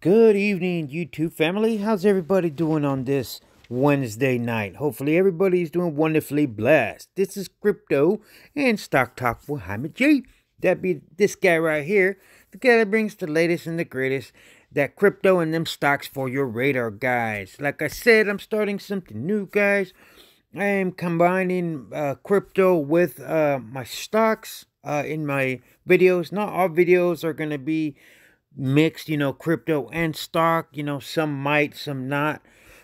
Good evening, YouTube family. How's everybody doing on this Wednesday night? Hopefully, everybody's doing wonderfully blessed. This is Crypto and Stock Talk with Jaime G. That be this guy right here, the guy that brings the latest and the greatest that crypto and them stocks for your radar, guys. Like I said, I'm starting something new, guys. I am combining uh, crypto with uh, my stocks uh, in my videos. Not all videos are going to be mixed, you know, crypto and stock. You know, some might, some not.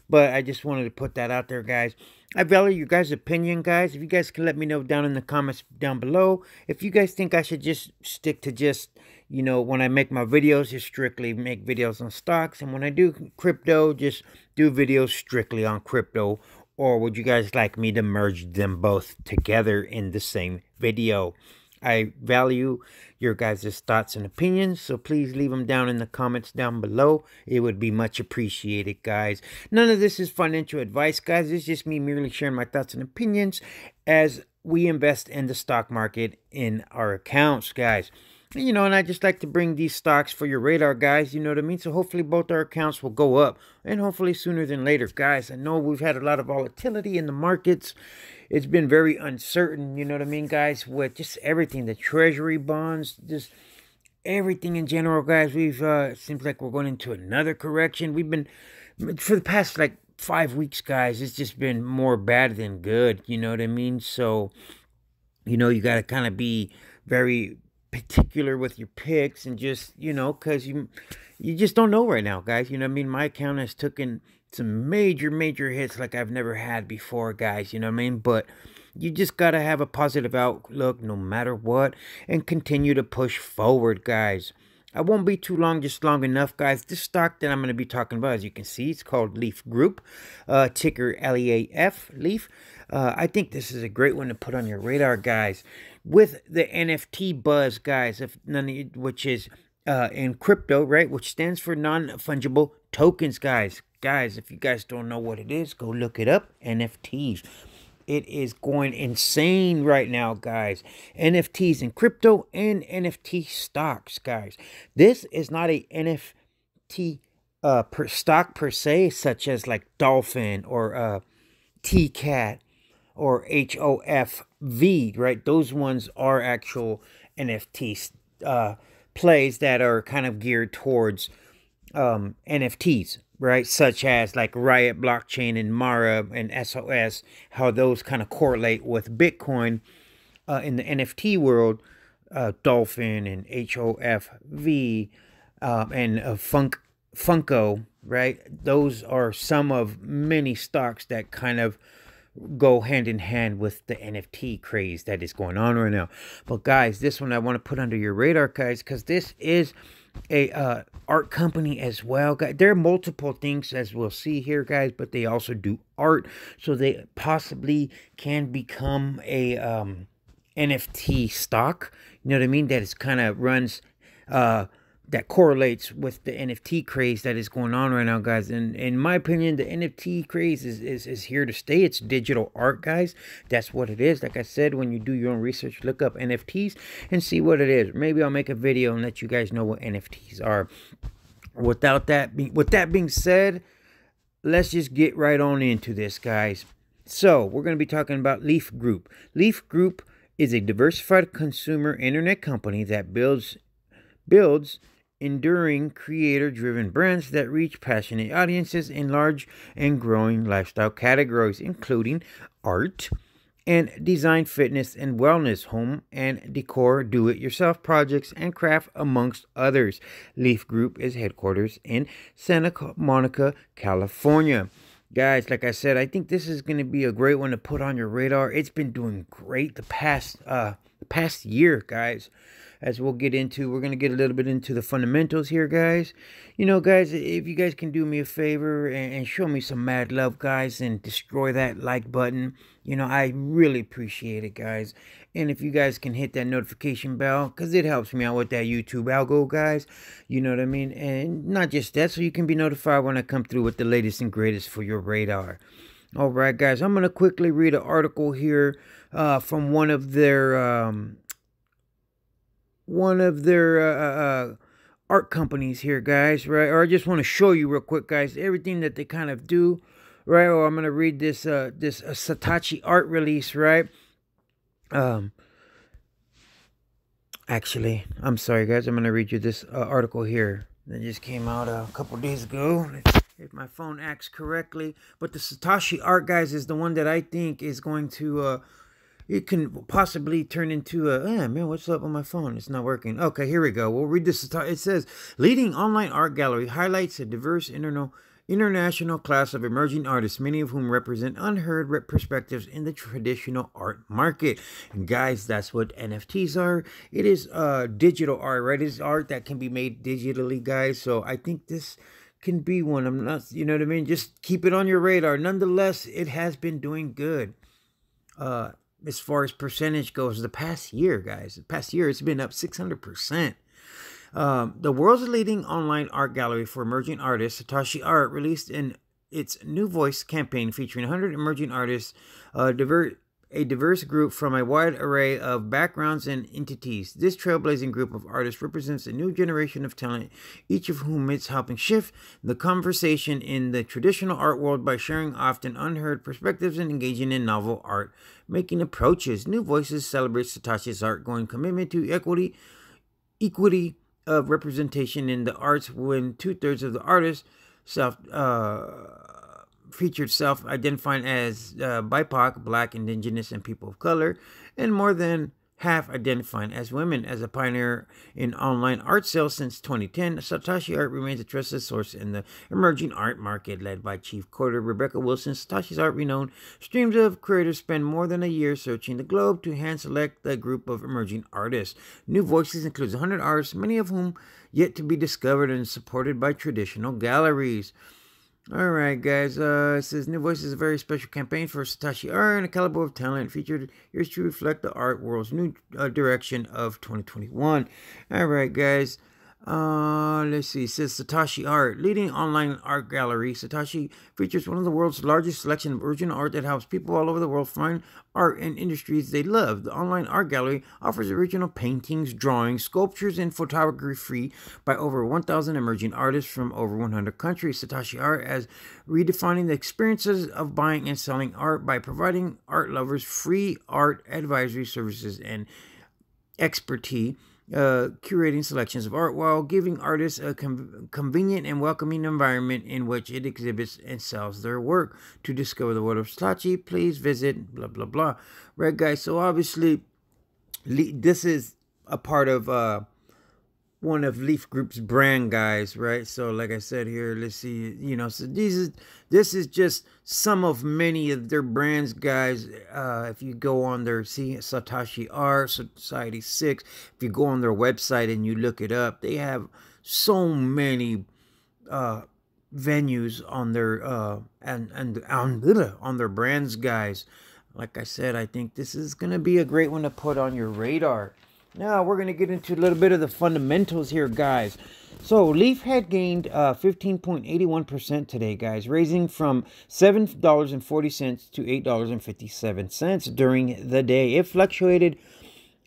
But I just wanted to put that out there, guys. I value your guys' opinion, guys. If you guys can let me know down in the comments down below. If you guys think I should just stick to just, you know, when I make my videos, just strictly make videos on stocks. And when I do crypto, just do videos strictly on crypto. Or would you guys like me to merge them both together in the same video? I value your guys' thoughts and opinions, so please leave them down in the comments down below. It would be much appreciated, guys. None of this is financial advice, guys. It's just me merely sharing my thoughts and opinions as we invest in the stock market in our accounts, guys. You know, and I just like to bring these stocks for your radar, guys. You know what I mean? So hopefully both our accounts will go up, and hopefully sooner than later, guys. I know we've had a lot of volatility in the markets it's been very uncertain, you know what I mean, guys, with just everything, the treasury bonds, just everything in general, guys. We've, uh, seems like we're going into another correction. We've been, for the past, like, five weeks, guys, it's just been more bad than good, you know what I mean? So, you know, you got to kind of be very particular with your picks and just, you know, because you, you just don't know right now, guys. You know I mean? My account has taken some major, major hits like I've never had before, guys. You know what I mean? But you just got to have a positive outlook no matter what and continue to push forward, guys. I won't be too long, just long enough, guys. This stock that I'm going to be talking about, as you can see, it's called Leaf Group, uh, ticker LEAF, Leaf. Uh, I think this is a great one to put on your radar, guys. With the NFT buzz, guys, if none of you, which is uh, in crypto, right, which stands for non-fungible tokens, guys guys, if you guys don't know what it is, go look it up. NFTs. It is going insane right now, guys. NFTs in crypto and NFT stocks, guys. This is not a NFT uh, per stock per se, such as like Dolphin or uh, TKAT or HOFV, right? Those ones are actual NFT uh, plays that are kind of geared towards um, NFTs right? Such as like Riot Blockchain and Mara and SOS, how those kind of correlate with Bitcoin uh, in the NFT world, uh, Dolphin and HOFV uh, and uh, Funk Funko, right? Those are some of many stocks that kind of go hand in hand with the NFT craze that is going on right now. But guys, this one I want to put under your radar, guys, because this is a uh, art company as well. Guys, there are multiple things as we'll see here, guys, but they also do art, so they possibly can become a um, NFT stock. You know what I mean? That is kind of runs uh, that correlates with the NFT craze that is going on right now, guys. And in my opinion, the NFT craze is, is, is here to stay. It's digital art, guys. That's what it is. Like I said, when you do your own research, look up NFTs and see what it is. Maybe I'll make a video and let you guys know what NFTs are. Without that, be, with that being said, let's just get right on into this, guys. So we're going to be talking about Leaf Group. Leaf Group is a diversified consumer internet company that builds builds enduring creator driven brands that reach passionate audiences in large and growing lifestyle categories, including art and design, fitness and wellness, home and decor, do it yourself projects, and craft, amongst others. Leaf Group is headquarters in Santa Monica, California. Guys, like I said, I think this is going to be a great one to put on your radar. It's been doing great the past uh the past year, guys as we'll get into. We're going to get a little bit into the fundamentals here, guys. You know, guys, if you guys can do me a favor and, show me some mad love, guys, and destroy that like button, you know, I really appreciate it, guys. And if you guys can hit that notification bell, because it helps me out with that YouTube algo, guys. You know what I mean? And not just that, so you can be notified when I come through with the latest and greatest for your radar. All right, guys, I'm going to quickly read an article here uh, from one of their um, one of their uh, uh, uh, art companies here, guys, right? Or I just want to show you real quick, guys, everything that they kind of do, right? Or I'm gonna read this uh this uh, Saatchi art release, right? Um. Actually, I'm sorry, guys. I'm gonna read you this uh, article here that just came out a couple days ago. If my phone acts correctly, but the Saatchi art, guys, is the one that I think is going to uh it can possibly turn into a oh, man what's up on my phone? It's not working. Okay here we go. We'll read this it says leading online art gallery highlights a diverse internal international class of emerging artists many of whom represent unheard perspectives in the traditional art market. And guys that's what nfts are. It is uh digital art right? It's art that can be made digitally guys. So i think this can be one. I'm not you know what i mean? Just keep it on your radar. Nonetheless it has been doing good. Uh as far as percentage goes the past year, guys. The past year, it's been up 600%. Um, the world's leading online art gallery for emerging artists, Saatchi Art, released in its New Voice campaign featuring 100 emerging artists, uh, a diverse group from a wide array of backgrounds and entities. This trailblazing group of artists represents a new generation of talent, each of whom is helping shift the conversation in the traditional art world by sharing often unheard perspectives and engaging in novel art making approaches. New Voices celebrates Saatchi's art-going commitment to equity, equity of representation in the arts when two-thirds of the artists self uh, featured self-identifying as uh, BIPOC, Black, Indigenous, and people of color, and more than half identifying as women. As a pioneer in online art sales since 2010, Saatchi Art remains a trusted source in the emerging art market. Led by Chief Curator Rebecca Wilson, Saatchi's Art renowned streams of creators spend more than a year searching the globe to hand select the group of emerging artists. New Voices includes 100 artists, many of whom yet to be discovered and supported by traditional galleries. All right, guys. Uh, it says New Voice is a very special campaign for Satoshi Art and a caliber of talent featured here to reflect the art world's new uh, direction of 2021. All right, guys. Uh, let's see. It says Satoshi Art, leading online art gallery. Satoshi features one of the world's largest selection of original art that helps people all over the world find art and industries they love. The online art gallery offers original paintings, drawings, sculptures, and photography free by over 1,000 emerging artists from over 100 countries. Satoshi Art as redefining the experiences of buying and selling art by providing art lovers free art advisory services and expertise uh, curating selections of art while giving artists a com- convenient and welcoming environment in which it exhibits and sells their work. To discover the world of Saatchi, please visit blah blah blah. Right, guys. So obviously, this is a part of uh, one of Leaf Group's brand guys, right? So like I said here, let's see, you know, so these is this is just some of many of their brands guys. Uh if you go on their see Satoshi Art, Society 6, if you go on their website and you look it up, they have so many uh venues on their uh and and on on their brands guys. Like I said, I think this is going to be a great one to put on your radar. Now we're going to get into a little bit of the fundamentals here, guys. So Leaf had gained uh, 15.81% today, guys, raising from $7.40 to $8.57 during the day. It fluctuated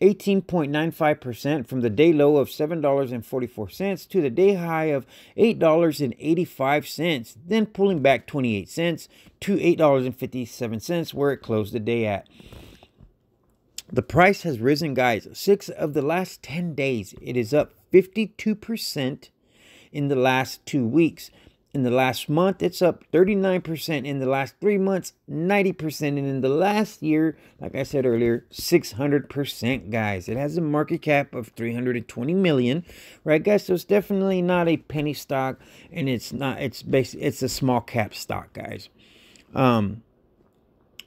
18.95% from the day low of $7.44 to the day high of $8.85, then pulling back 28 cents to $8.57 where it closed the day at. The price has risen, guys. Six of the last 10 days, it is up 52% in the last two weeks. In the last month, it's up 39%. In the last three months, 90%. And in the last year, like I said earlier, 600%, guys. It has a market cap of 320 million, right, guys? So it's definitely not a penny stock, and it's not, it's basically, it's a small cap stock, guys. Um,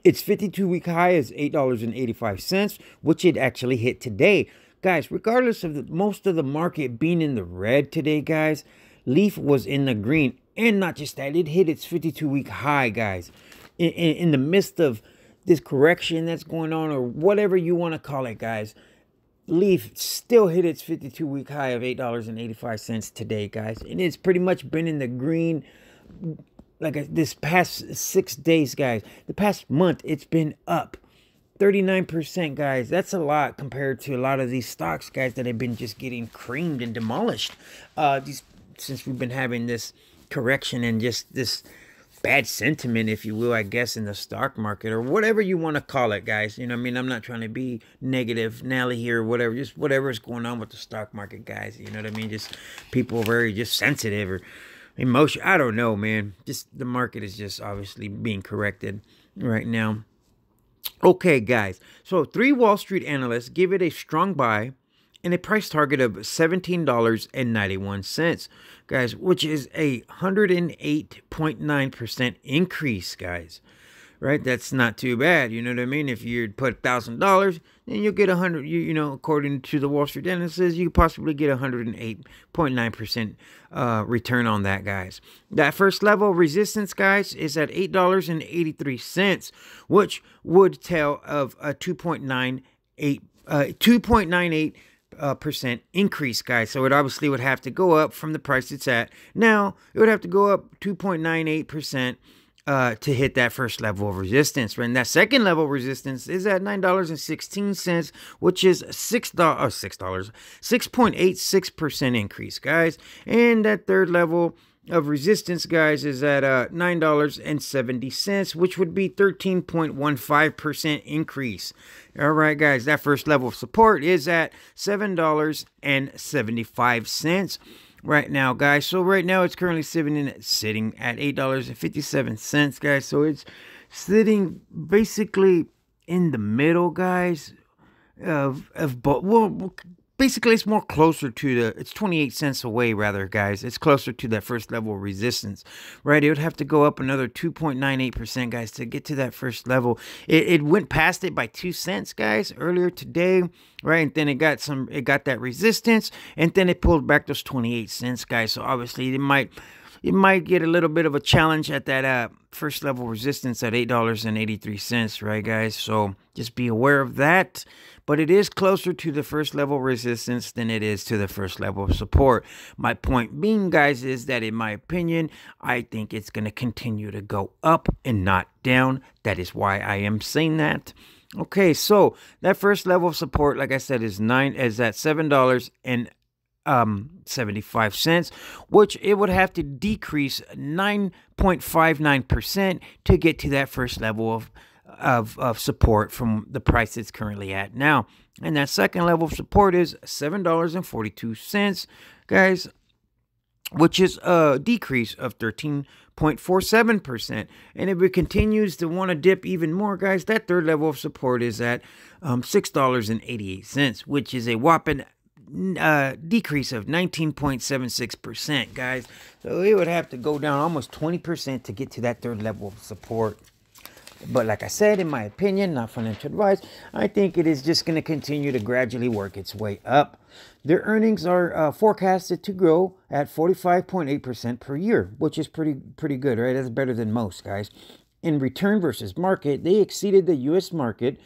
its 52 week high is $8.85, which it actually hit today. Guys, regardless of the, most of the market being in the red today, guys, Leaf was in the green. And not just that, it hit its 52 week high, guys. In, in, in the midst of this correction that's going on, or whatever you want to call it, guys, Leaf still hit its 52 week high of $8.85 today, guys. And it's pretty much been in the green like this past six days, guys, the past month, it's been up 39%, guys. That's a lot compared to a lot of these stocks, guys, that have been just getting creamed and demolished. Uh, these since we've been having this correction and just this bad sentiment, if you will, I guess, in the stock market or whatever you want to call it, guys. You know, I mean, I'm not trying to be negative, Nelly here, or whatever, just whatever is going on with the stock market, guys. You know what I mean? Just people very just sensitive or emotion. I don't know, man. Just the market is just obviously being corrected right now. Okay, guys. So three Wall Street analysts give it a strong buy and a price target of $17.91, guys, which is a 108.9% increase, guys. Right? That's not too bad. You know what I mean? If you put $1,000, then you'll get a 100, you, you know, according to the Wall Street analysis, you possibly get a 108.9% uh, return on that, guys. That first level resistance, guys, is at $8.83, which would tell of a 2.98 uh, 2.98 uh, percent increase, guys. So it obviously would have to go up from the price it's at. Now, it would have to go up 2.98% uh, to hit that first level of resistance. And that second level of resistance is at $9.16, which is $6, oh, $6, 6.86% increase, guys. And that third level of resistance, guys, is at uh, $9.70, which would be 13.15% increase. All right, guys, that first level of support is at $7.75 right now, guys. So right now it's currently sitting in, sitting at $8.57, guys. So it's sitting basically in the middle, guys, of of but well basically it's more closer to the it's 28 cents away rather guys. It's closer to that first level resistance right? It would have to go up another 2.98% guys to get to that first level. It, it went past it by two cents guys earlier today right? And then it got some it got that resistance and then it pulled back those 28 cents guys. So obviously it might it might get a little bit of a challenge at that uh, first level resistance at $8.83, right, guys? So just be aware of that. But it is closer to the first level resistance than it is to the first level of support. My point being, guys, is that in my opinion, I think it's going to continue to go up and not down. That is why I am saying that. Okay, so that first level of support, like I said, is nine is at seven dollars and um 75 cents which it would have to decrease 9.59% to get to that first level of of, of support from the price it's currently at now and that second level of support is $7.42 guys which is a decrease of 13.47%. And if it continues to want to dip even more, guys, that third level of support is at um, $6.88, which is a whopping uh, decrease of 19.76%, guys. So it would have to go down almost 20% to get to that third level of support. But like I said, in my opinion, not financial advice, I think it is just going to continue to gradually work its way up. Their earnings are uh, forecasted to grow at 45.8% per year, which is pretty pretty good, right? That's better than most, guys. In return versus market, they exceeded the U.S. market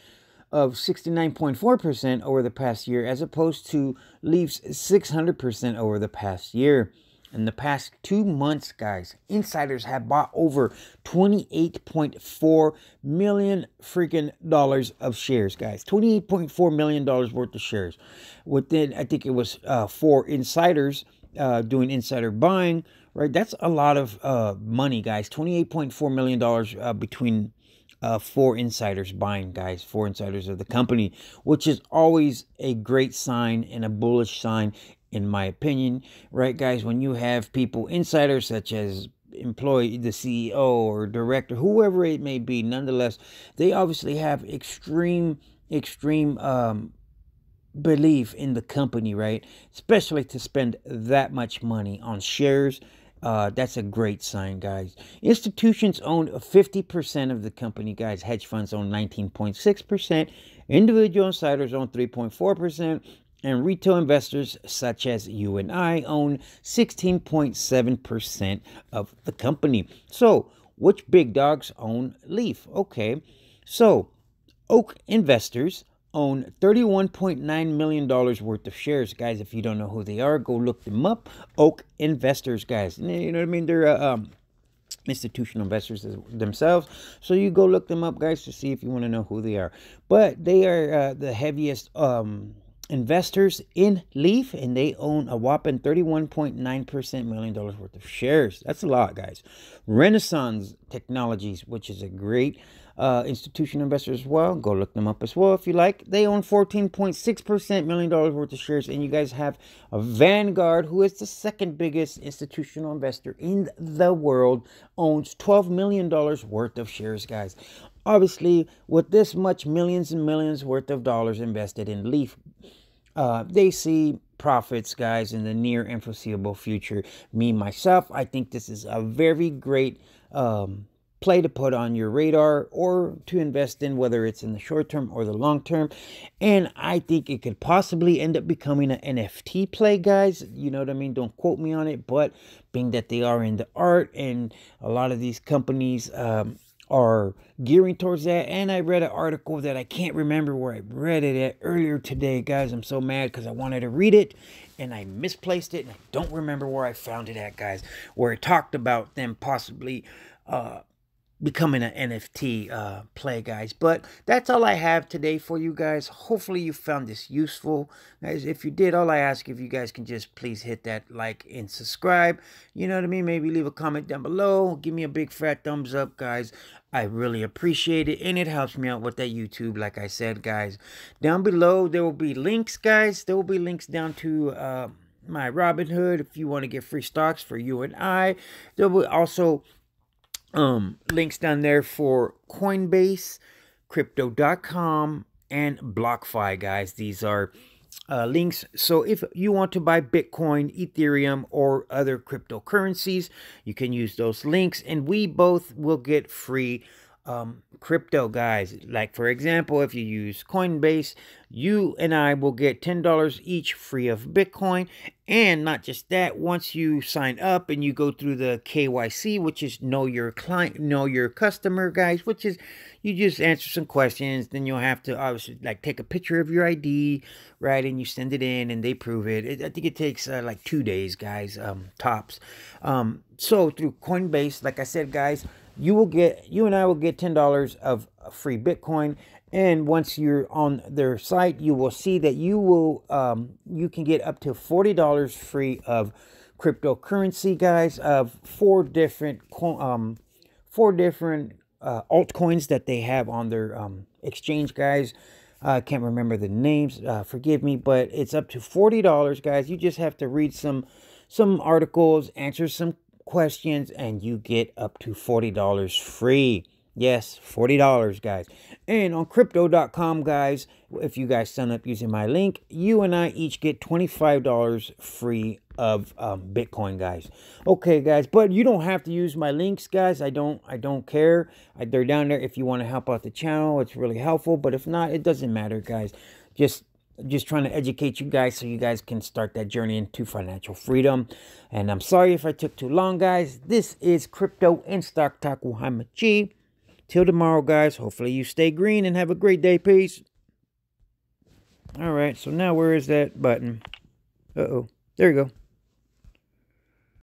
of 69.4% over the past year, as opposed to Leaf's 600% over the past year. In the past two months, guys, insiders have bought over 28.4 million freaking dollars of shares, guys. 28.4 million dollars worth of shares. Within, I think it was uh, four insiders uh, doing insider buying, right? That's a lot of uh, money, guys. $28.4 million uh, between uh, four insiders buying, guys, four insiders of the company, which is always a great sign and a bullish sign, in my opinion, right, guys? When you have people, insiders such as employee, the CEO or director, whoever it may be, nonetheless, they obviously have extreme, extreme um, belief in the company, right? Especially to spend that much money on shares uh, that's a great sign, guys. Institutions own 50% of the company, guys. Hedge funds own 19.6%. Individual insiders own 3.4%. And retail investors, such as you and I, own 16.7% of the company. So, which big dogs own Leaf? Okay, so Oak investors own $31.9 million worth of shares. Guys, if you don't know who they are, go look them up. Oak Investors, guys. You know what I mean? They're, uh, um, institutional investors themselves. So you go look them up, guys, to see if you want to know who they are. But they are uh, the heaviest um, investors in Leaf, and they own a whopping 31.9% million dollars worth of shares. That's a lot, guys. Renaissance Technologies, which is a great uh, institutional investors as well. Go look them up as well if you like. They own 14.6% million dollars worth of shares, and you guys have a Vanguard, who is the second biggest institutional investor in the world, owns 12 million dollars worth of shares, guys. Obviously, with this much millions and millions worth of dollars invested in Leaf, uh, they see profits, guys, in the near and foreseeable future. Me, myself, I think this is a very great um, play to put on your radar or to invest in, whether it's in the short term or the long term. And I think it could possibly end up becoming an NFT play, guys. You know what I mean? Don't quote me on it, but being that they are in the art and a lot of these companies, um, are gearing towards that. And I read an article that I can't remember where I read it at earlier today, guys. I'm so mad because I wanted to read it and I misplaced it and I don't remember where I found it at, guys. Where it talked about them possibly uh, becoming an NFT uh, play, guys. But that's all I have today for you guys. Hopefully you found this useful. Guys, if you did, all I ask if you guys can just please hit that like and subscribe. You know what I mean? Maybe leave a comment down below. Give me a big fat thumbs up, guys. I really appreciate it, and it helps me out with that YouTube, like I said, guys. Down below, there will be links, guys. There will be links down to... Uh, my Robinhood if you want to get free stocks for you and I. There will also um, links down there for Coinbase, Crypto.com, and BlockFi, guys. These are uh, links. So if you want to buy Bitcoin, Ethereum, or other cryptocurrencies, you can use those links, and we both will get free um, crypto guys. Like for example, if you use Coinbase, you and I will get $10 each free of Bitcoin. And not just that, once you sign up and you go through the KYC, which is know your client, know your customer guys, which is you just answer some questions. Then you'll have to obviously like take a picture of your ID, right? And you send it in and they prove it. it I think it takes uh, like two days, guys, um, tops. Um, so through Coinbase, like I said, guys, you will get you and I will get ten dollars of free Bitcoin. And once you're on their site, you will see that you will um, you can get up to forty dollars free of cryptocurrency, guys. Of four different um, four different uh, altcoins that they have on their um, exchange, guys. I uh, can't remember the names. Uh, forgive me, but it's up to forty dollars, guys. You just have to read some some articles, answer some questions, and you get up to $40 free. Yes, $40, guys. And on crypto.com, guys, if you guys sign up using my link, you and I each get $25 free of um, Bitcoin, guys. Okay, guys, but you don't have to use my links, guys. I don't I don't care. I, they're down there if you want to help out the channel. It's really helpful, but if not, it doesn't matter, guys. Just just trying to educate you guys so you guys can start that journey into financial freedom. And I'm sorry if I took too long, guys. This is Crypto and Stock Talk with G. Till tomorrow, guys. Hopefully you stay green and have a great day. Peace. All right, so now where is that button? Uh-oh. There you go.